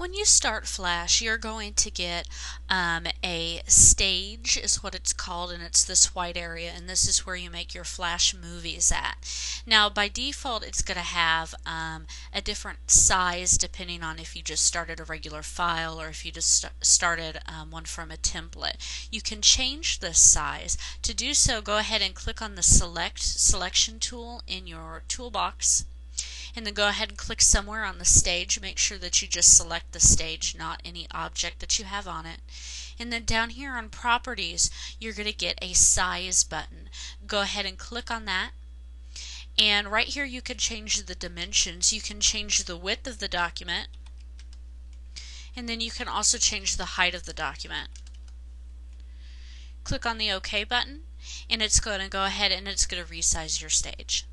When you start Flash, you're going to get um, a stage, is what it's called, and it's this white area, and this is where you make your Flash movies at. Now, by default, it's going to have um, a different size depending on if you just started a regular file or if you just st started um, one from a template. You can change this size. To do so, go ahead and click on the Select Selection tool in your toolbox and then go ahead and click somewhere on the stage. Make sure that you just select the stage, not any object that you have on it. And then down here on properties, you're going to get a size button. Go ahead and click on that. And right here you can change the dimensions. You can change the width of the document. And then you can also change the height of the document. Click on the OK button and it's going to go ahead and it's going to resize your stage.